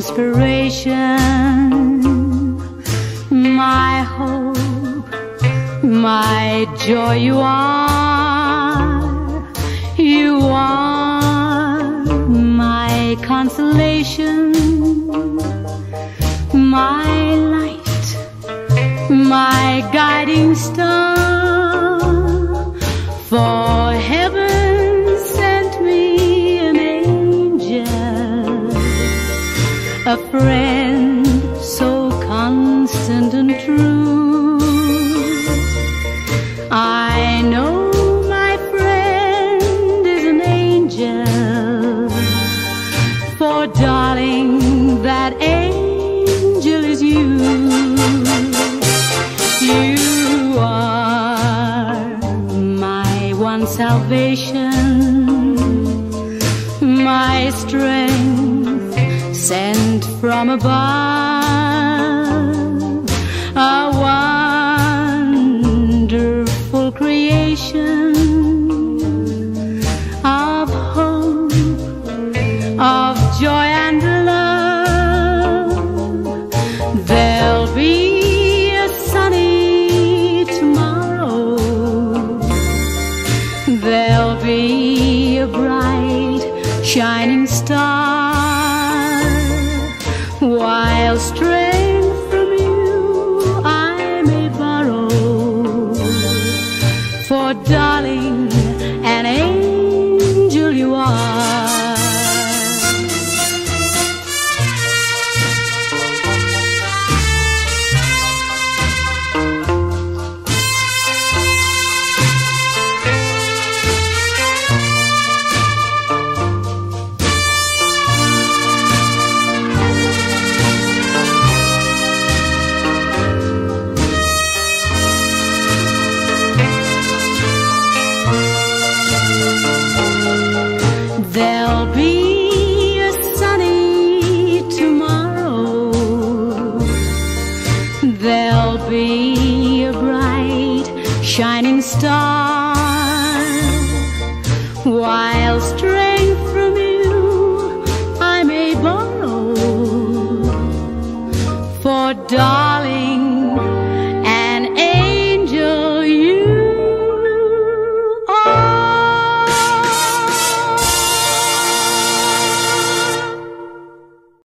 inspiration, my hope, my joy. You are, you are my consolation, my light, my guiding star. For a friend so constant and true. I know my friend is an angel, for darling, that angel is you. You are my one salvation, my strength sent from above, a wonderful creation of hope, of joy and love. There'll be a sunny tomorrow. There'll be a bright, shining star. Strength from you I may borrow. For darling, While strength from you I may borrow. For dark